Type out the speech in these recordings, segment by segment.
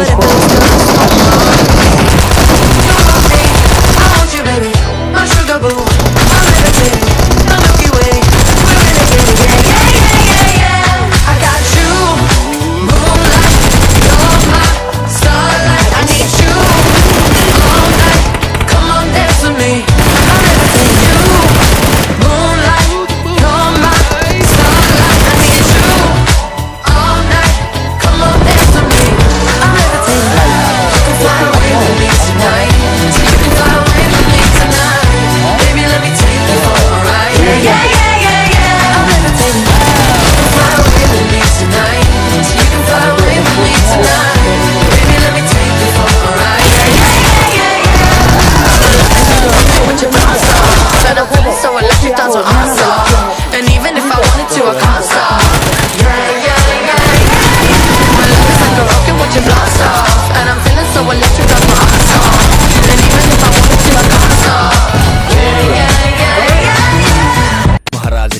what it goes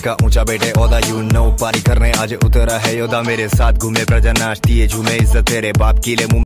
का ऊँचा बेटे, ओदा यू नो पारी करने आज उतरा है योदा मेरे साथ घूमे, प्रजा नाचती है, झूमे, इज़्ज़त तेरे बाप की ले